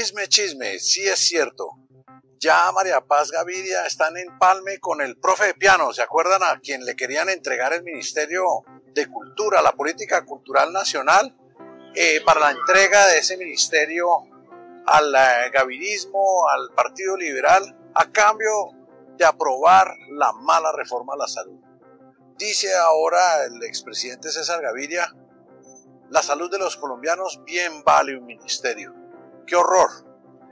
Chisme, chisme, sí es cierto. Ya María Paz Gaviria está en empalme con el profe de piano. ¿Se acuerdan a quien le querían entregar el Ministerio de Cultura, la Política Cultural Nacional, eh, para la entrega de ese ministerio al eh, gavirismo, al Partido Liberal, a cambio de aprobar la mala reforma a la salud? Dice ahora el expresidente César Gaviria, la salud de los colombianos bien vale un ministerio. ¡Qué horror!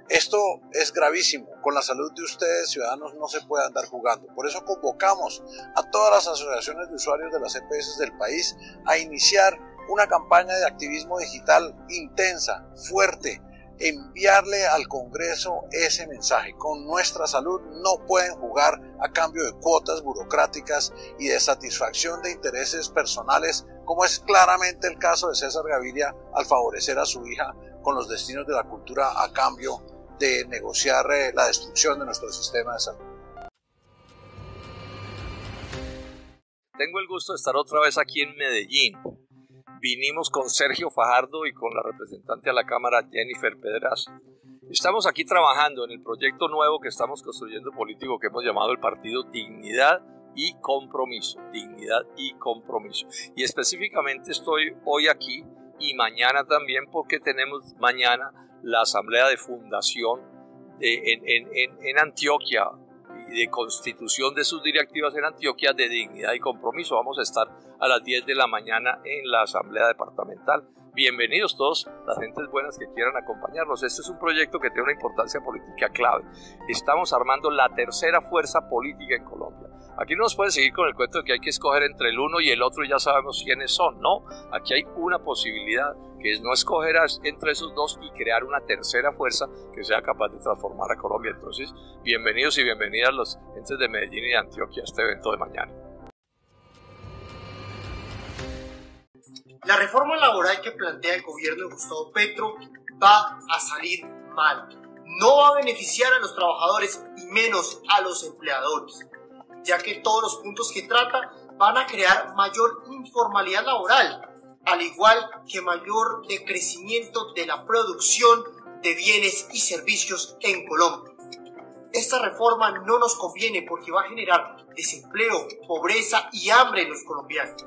Esto es gravísimo. Con la salud de ustedes, ciudadanos, no se puede andar jugando. Por eso convocamos a todas las asociaciones de usuarios de las EPS del país a iniciar una campaña de activismo digital intensa, fuerte, enviarle al Congreso ese mensaje. Con nuestra salud no pueden jugar a cambio de cuotas burocráticas y de satisfacción de intereses personales, como es claramente el caso de César Gaviria al favorecer a su hija con los destinos de la cultura a cambio de negociar eh, la destrucción de nuestro sistema de salud. Tengo el gusto de estar otra vez aquí en Medellín. Vinimos con Sergio Fajardo y con la representante a la Cámara Jennifer Pedras. Estamos aquí trabajando en el proyecto nuevo que estamos construyendo político que hemos llamado el Partido Dignidad y Compromiso. Dignidad y Compromiso. Y específicamente estoy hoy aquí y mañana también porque tenemos mañana la asamblea de fundación en, en, en, Antioquia y de constitución de sus directivas en Antioquia de dignidad y compromiso. Vamos a estar a las 10 de la mañana en la asamblea departamental. Bienvenidos todos, las gentes buenas que quieran acompañarnos. Este es un proyecto que tiene una importancia política clave. Estamos armando la tercera fuerza política en Colombia. Aquí no nos pueden seguir con el cuento de que hay que escoger entre el uno y el otro y ya sabemos quiénes son. No, aquí hay una posibilidad que es no escoger entre esos dos y crear una tercera fuerza que sea capaz de transformar a Colombia. Entonces, bienvenidos y bienvenidas los gentes de Medellín y de Antioquia a este evento de mañana. La reforma laboral que plantea el gobierno de Gustavo Petro va a salir mal. No va a beneficiar a los trabajadores y menos a los empleadores, ya que todos los puntos que trata van a crear mayor informalidad laboral, al igual que mayor decrecimiento de la producción de bienes y servicios en Colombia. Esta reforma no nos conviene porque va a generar desempleo, pobreza y hambre en los colombianos.